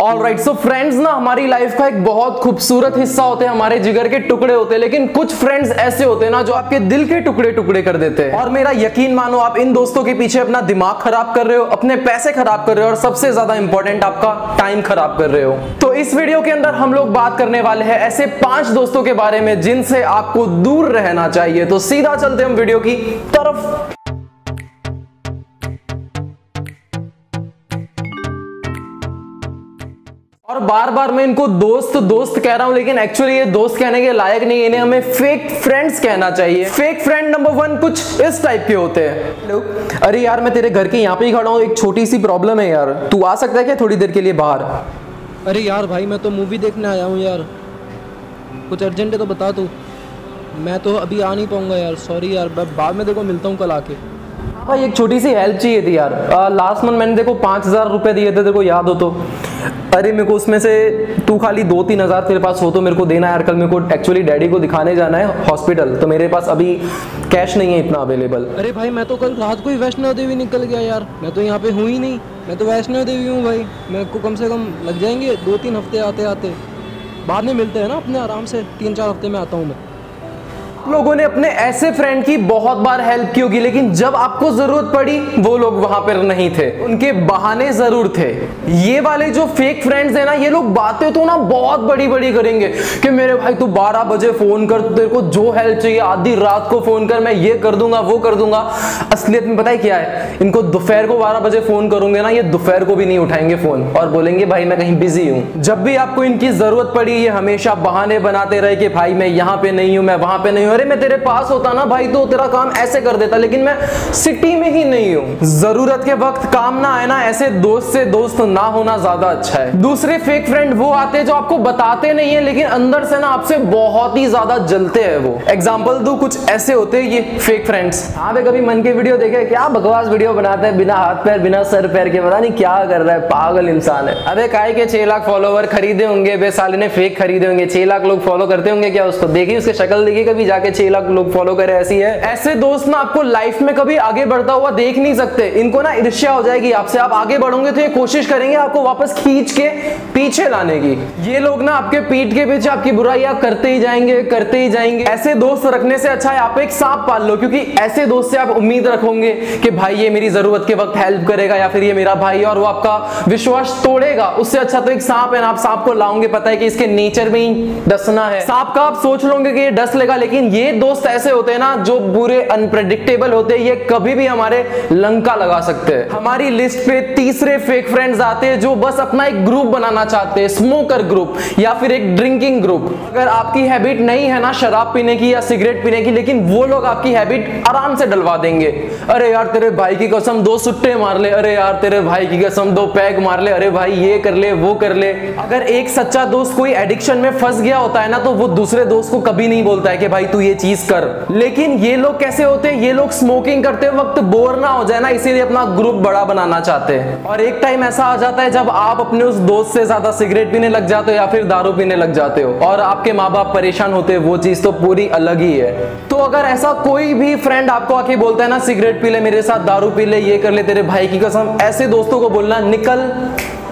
All right so friends ना, हमारी life का एक बहुत खूबसूरत हिस्सा होते हैं, हमारे जिगर के टुकड़े होते हैं, लेकिन कुछ फ्रेंड्स ऐसे होते हैं ना, जो आपके दिल के टुकड़े टुकड़े कर देते हैं। और मेरा यकीन मानो, आप इन दोस्तों के पीछे अपना दिमाग खराब कर रहे हो, अपने पैसे खराब कर रहे हो, और सबसे ज़्यादा इंपॉर्टेंट आपका टाइम खराब कर रहे हो। तो इस वीडियो के अंदर हम लोग बात करने वाले हैं ऐसे पाँच दोस्तों के बारे में, जिनसे आपको दूर रहना चाहिए। तो सीधा चलते हम वीडियो की तरफ़। और बार बार मैं इनको दोस्त दोस्त कह रहा हूँ लेकिन एक्चुअली ये दोस्त कहने के लायक नहीं इन्हें हमें फेक फ्रेंड्स कहना चाहिए। फेक फ्रेंड नंबर वन कुछ इस टाइप के होते हैं। हेलो अरे यार मैं तेरे घर के यहाँ पे ही खड़ा हूँ एक छोटी सी प्रॉब्लम है यार। तू आ सकता है क्या थोड़ी देर के लिए बाहर? अरे यार भाई मैं तो मूवी देखने आया हूँ यार। कुछ अर्जेंट है तो बता तू। मैं तो अभी आ नहीं पाऊँगा यार सॉरी यार। मैं बाद में देखो मिलता हूँ कल आके। भाई, एक छोटी सी हेल्प चाहिए थी यार। लास्ट मंथ मैंने देखो पाँच हज़ार रुपए दिए थे को याद हो तो। अरे, मेरे को उसमें से तू खाली दो तीन हज़ार तेरे पास हो तो मेरे को देना यार, कल मेरे को एक्चुअली डैडी को दिखाने जाना है हॉस्पिटल तो मेरे पास अभी कैश नहीं है इतना अवेलेबल अरे भाई, मैं तो कल रात को ही वैष्णो देवी निकल गया यार। मैं तो यहाँ पे हूँ ही नहीं। मैं तो वैष्णो देवी हूँ भाई। मेरे को कम से कम लग जाएँगे दो तीन हफ़्ते आते आते बाद में मिलते हैं ना अपने आराम से। तीन चार हफ़्ते में आता हूँ मैं। लोगों ने अपने ऐसे फ्रेंड की बहुत बार हेल्प की होगी लेकिन जब आपको ज़रूरत पड़ी, वो लोग वहाँ पर नहीं थे। उनके बहाने ज़रूर थे। ये वाले जो फेक फ्रेंड्स हैं ना, ये लोग बातें तो ना बहुत बड़ी बड़ी करेंगे कि मेरे भाई तू 12 बजे फ़ोन कर, तेरे को जो हेल्प चाहिए, आधी रात को फ़ोन कर, मैं ये कर दूँगा, वो कर दूँगा। असलियत में पता है क्या है? इनको दोपहर को 12 बजे फ़ोन करूँगे ना, ये दोपहर को भी नहीं उठाएँगे फ़ोन और बोलेंगे, भाई, मैं कहीं बिज़ी हूँ। जब भी आपको इनकी ज़रूरत पड़ी, ये हमेशा बहाने बनाते रहे कि, भाई, मैं यहाँ पे नहीं हूँ, मैं वहाँ पे नहीं हूँ। अरे मैं तेरे पास होता ना भाई तो तेरा काम ऐसे कर देता, लेकिन मैं सिटी में ही नहीं हूँ। ज़रूरत के वक्त काम ना आए ना, ऐसे दोस्त से दोस्त ना होना ज़्यादा अच्छा है। दूसरे फेक फ्रेंड वो आते हैं जो आपको बताते नहीं है, लेकिन अंदर से ना आपसे बहुत ही ज़्यादा जलते हैं वो। एग्ज़ाम्पल दू, कुछ ऐसे होते हैं ये फेक फ्रेंड्स भाई कभी मन के वीडियो देखे क्या बकवास वीडियो बनाते हैं? बिना हाथ पैर, बिना सर पैर के, पता नहीं क्या कर रहा है, पागल इंसान है। अरे काय के छह लाख फॉलोवर खरीदे होंगे, बेसाली ने फेक खरीदे होंगे, छह लाख लोग फॉलो करते होंगे क्या उसको? देखिए उसकी शक्ल देखिए कभी जाके छह लाख लोग फॉलो करे, ऐसी है। ऐसे दोस्त ना आपको लाइफ में कभी आगे बढ़ता हुआ देख नहीं सकते। इनको ना ईर्ष्या हो जाएगी आपसे। आप आगे बढ़ोगे तो ये कोशिश करेंगे आपको वापस खींच के पीछे लाने की। ये लोग ना आपके पीठ के पीछे आपकी बुराइयाँ करते ही जाएँगे, करते ही जाएँगे। ऐसे दोस्त रखने से अच्छा है, आप एक सांप पाल लो, क्योंकि ऐसे दोस्त से आप उम्मीद रखोगे कि भाई ये मेरी ज़रूरत के वक्त हेल्प करेगा या फिर ये मेरा भाई और वो आपका विश्वास तोड़ेगा। उससे अच्छा तो एक सांप है ना, आप सांप को लाओगे, पता है कि इसके नेचर में ही डसना है। सांप का आप सोच लोगे कि ये डस लेगा, लेकिन ये दोस्त ऐसे होते हैं ना जो बुरे अनप्रेडिक्टेबल होते हैं, ये कभी भी हमारे लंका लगा सकते हैं। हमारी लिस्ट पे तीसरे फेक फ्रेंड्स आते हैं जो बस अपना एक ग्रुप बनाना चाहते हैं स्मोकर ग्रुप या फिर एक ड्रिंकिंग ग्रुप अगर आपकी हैबिट नहीं है ना शराब पीने की या सिगरेट पीने की, लेकिन वो लोग आपकी हैबिट आराम से डलवा देंगे। अरे यार, तेरे भाई की कसम दो सुट्टे मार ले, अरे यार, तेरे भाई की कसम दो पैग मार ले, अरे भाई ये कर ले, वो कर ले। अगर एक सच्चा दोस्त कोई एडिक्शन में फंस गया होता है ना तो वो दूसरे दोस्त को कभी नहीं बोलता है कि भाई तू ये चीज़ कर। लेकिन ये लोग कैसे होते हैं? ये लोग स्मोकिंग करते वक्त बोर ना हो जाए ना, इसीलिए अपना ग्रुप बड़ा बनाना चाहते हैं। और एक टाइम ऐसा आ जाता है जब आप अपने उस दोस्त से ज़्यादा सिगरेट पीने लग जाते हो या फिर दारू पीने लग जाते हो, और आपके माँ बाप परेशान होते हैं, वो चीज़ तो पूरी अलग ही है। तो अगर ऐसा कोई भी फ्रेंड आपको आके बोलता है ना सिगरेट पी ले मेरे साथ, दारू पी ले, ये कर ले तेरे भाई की कसम, ऐसे दोस्तों को बोलना निकल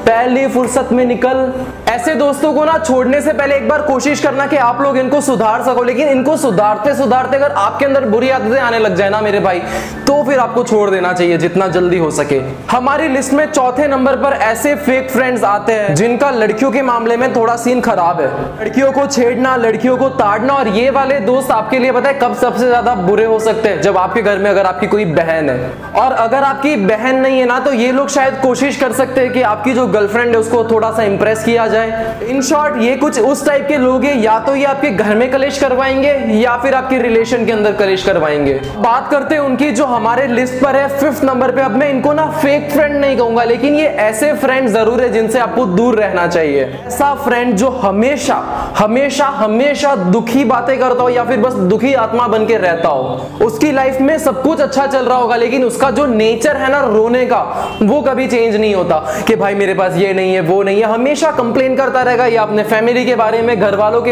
पहली फुर्सत में निकल। ऐसे दोस्तों को ना छोड़ने से पहले एक बार कोशिश करना कि आप लोग इनको सुधार सको, लेकिन इनको सुधारते सुधारते अगर आपके अंदर बुरी आदतें आने लग जाए ना मेरे भाई तो फिर आपको छोड़ देना चाहिए जितना जल्दी हो सके। हमारी लिस्ट में चौथे नंबर पर ऐसे फेक फ्रेंड्स आते हैं, जिनका लड़कियों के मामले में थोड़ा सीन खराब है। लड़कियों को छेड़ना, लड़कियों को ताड़ना और ये वाले दोस्त आपके लिए है कब सबसे ज़्यादा बुरे हो सकते हैं? जब आपके घर में अगर आपकी कोई बहन है। और अगर आपकी बहन नहीं है ना तो ये लोग शायद कोशिश कर सकते हैं कि आपकी जो गर्लफ्रेंड है, उसको थोड़ा सा इंप्रेस किया जाए। इन शॉर्ट ये कुछ उस टाइप के लोग हैं, या तो ये आपके घर में कलेश करवाएँगे, या फिर आपके रिलेशन के अंदर कलेश करवाएँगे। बात करते हैं उनकी, जो हमारे लिस्ट पर है फिफ्थ नंबर पे। अब मैं इनको ना फेक फ्रेंड नहीं कहूँगा, लेकिन ये ऐसे फ्रेंड ज़रूर है जिनसे आपको दूर रहना चाहिए। ऐसा फ्रेंड जो हमेशा हमेशा हमेशा दुखी बातें करता हो, या फिर बस दुखी आत्मा बन के रहता हो, उसकी लाइफ में सब कुछ अच्छा चल रहा होगा, लेकिन उसका जो नेचर है ना रोने का, वो कभी चेंज नहीं होता कि भाई मेरे पास पास ये नहीं है, वो नहीं है। हमेशा कंप्लेन करता रहेगा, या अपने फैमिली के बारे में घर वालों के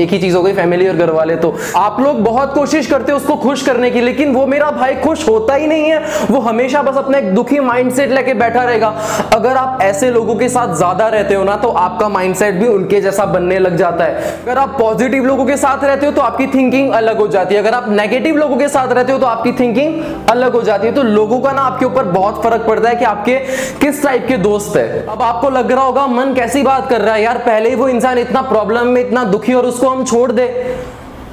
एक ही चीज़ हो गई फैमिली और घर वाले तो आप लोग बहुत कोशिश करते हो उसको खुश करने की, लेकिन वो मेरा भाई खुश होता ही नहीं है। वो हमेशा बस अपना एक दुखी माइंडसेट लेके बैठा रहेगा। अगर आप ऐसे लोगों के साथ ज़्यादा रहते हो ना तो आपका माइंडसेट भी उनके जैसा बनने लग जाता है। अगर आप पॉजिटिव लोगों के साथ रहते हो तो आपकी थिंकिंग अलग हो जाती है। अगर आप नेगेटिव लोगों के साथ रहते हो तो आपकी थिंकिंग अलग हो जाती है। तो लोगों का ना आपके ऊपर बहुत फ़र्क पड़ता है कि आपके किस टाइप के दोस्त है। अब आपको लग रहा होगा, मन कैसी बात कर रहा है? यार, पहले ही वो इंसान इतना प्रॉब्लम में, इतना दुखी, और उसको हम छोड़ दे।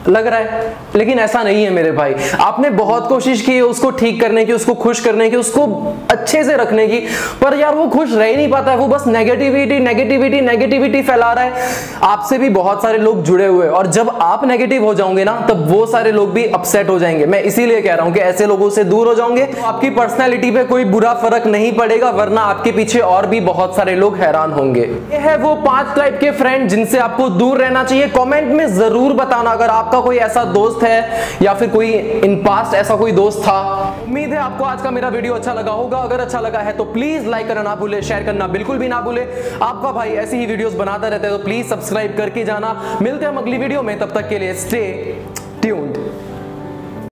लग रहा है। लेकिन ऐसा नहीं है मेरे भाई। आपने बहुत कोशिश की है उसको ठीक करने की, उसको खुश करने की, उसको अच्छे से रखने की, पर यार वो खुश रह नहीं पाता है। वो बस नेगेटिविटी नेगेटिविटी नेगेटिविटी फैला रहा है। आपसे भी बहुत सारे लोग जुड़े हुए और जब आप नेगेटिव हो जाओगे ना, तब वो सारे लोग भी अपसेट हो जाएँगे। मैं इसीलिए कह रहा हूँ कि ऐसे लोगों से दूर हो जाओगे तो आपकी पर्सनैलिटी पे कोई बुरा फ़र्क नहीं पड़ेगा, वरना आपके पीछे और भी बहुत सारे लोग हैरान होंगे। ये है वो पाँच टाइप के फ्रेंड जिनसे आपको दूर रहना चाहिए। कॉमेंट में ज़रूर बताना अगर आपका कोई ऐसा दोस्त है या फिर कोई इन पास्ट ऐसा कोई दोस्त था? उम्मीद है आपको आज का मेरा वीडियो अच्छा लगा होगा। अगर अच्छा लगा है तो प्लीज़ लाइक करना ना भूले शेयर करना बिल्कुल भी ना भूले। आपका भाई ऐसी ही वीडियोस बनाता रहता है तो प्लीज़ सब्सक्राइब करके जाना। मिलते हैं हम अगली वीडियो में, तब तक के लिए स्टे